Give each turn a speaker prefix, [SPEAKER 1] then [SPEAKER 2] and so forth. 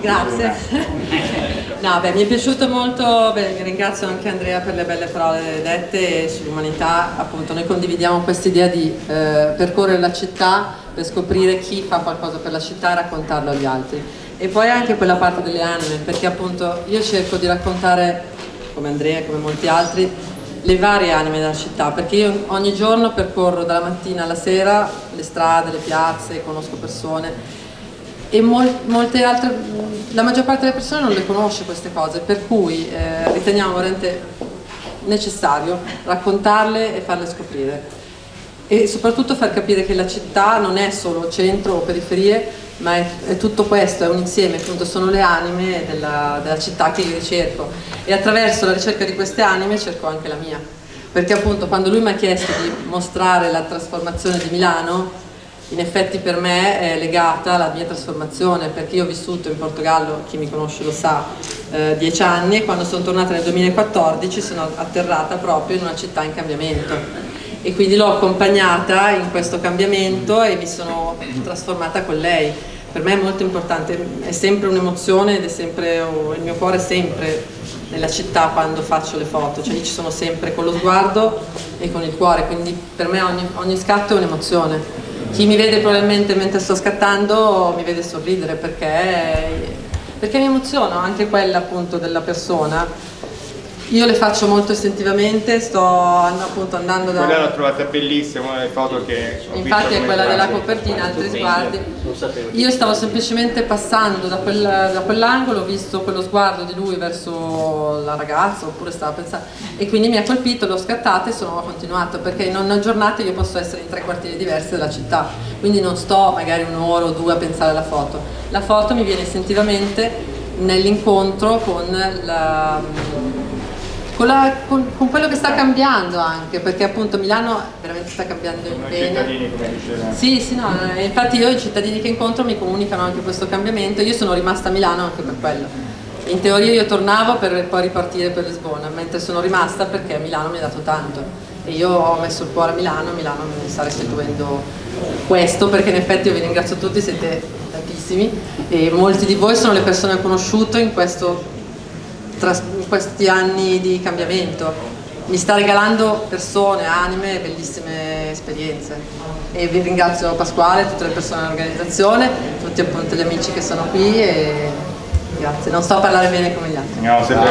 [SPEAKER 1] Grazie. No, beh, mi è piaciuto molto, beh, ringrazio anche Andrea per le belle parole dette sull'umanità, appunto noi condividiamo questa idea di eh, percorrere la città per scoprire chi fa qualcosa per la città e raccontarlo agli altri. E poi anche quella parte delle anime, perché appunto io cerco di raccontare, come Andrea e come molti altri, le varie anime della città, perché io ogni giorno percorro dalla mattina alla sera le strade, le piazze, conosco persone e mol molte altre, la maggior parte delle persone non le conosce queste cose, per cui eh, riteniamo veramente necessario raccontarle e farle scoprire. E soprattutto far capire che la città non è solo centro o periferie, ma è, è tutto questo, è un insieme, appunto sono le anime della, della città che io ricerco. E attraverso la ricerca di queste anime cerco anche la mia, perché appunto quando lui mi ha chiesto di mostrare la trasformazione di Milano in effetti per me è legata alla mia trasformazione perché io ho vissuto in Portogallo, chi mi conosce lo sa, eh, dieci anni e quando sono tornata nel 2014 sono atterrata proprio in una città in cambiamento e quindi l'ho accompagnata in questo cambiamento e mi sono trasformata con lei. Per me è molto importante, è sempre un'emozione ed è sempre, oh, il mio cuore è sempre nella città quando faccio le foto, cioè io ci sono sempre con lo sguardo e con il cuore, quindi per me ogni, ogni scatto è un'emozione chi mi vede probabilmente mentre sto scattando mi vede sorridere perché, perché mi emoziono anche quella appunto della persona io le faccio molto istintivamente, sto appunto andando da...
[SPEAKER 2] Quella l'ho trovata bellissima, una delle foto che ho
[SPEAKER 1] Infatti è quella della copertina, altri sguardi. Io stavo semplicemente passando da, quel, da quell'angolo, ho visto quello sguardo di lui verso la ragazza, oppure stava pensando... E quindi mi ha colpito, l'ho scattata e sono continuato, perché in una giornata io posso essere in tre quartieri diversi della città, quindi non sto magari un'ora o due a pensare alla foto. La foto mi viene istintivamente nell'incontro con la con, la, con, con, quello che sta cambiando anche, perché appunto Milano veramente sta cambiando in bene.
[SPEAKER 2] cittadini come diceva.
[SPEAKER 1] Sì, sì, no, eh, infatti io i cittadini che incontro mi comunicano anche questo cambiamento, io sono rimasta a Milano anche per quello. In teoria io tornavo per poi ripartire per Lisbona, mentre sono rimasta perché Milano mi ha dato tanto. E io ho messo il cuore a Milano, Milano mi sta restituendo questo, perché in effetti io vi ringrazio tutti, siete tantissimi e molti di voi sono le persone che ho conosciuto in questo in questi anni di cambiamento. Mi sta regalando persone, anime, bellissime esperienze e vi ringrazio Pasquale, tutte le persone dell'organizzazione, tutti appunto gli amici che sono qui e grazie. Non sto a parlare bene come gli altri.
[SPEAKER 2] No, sempre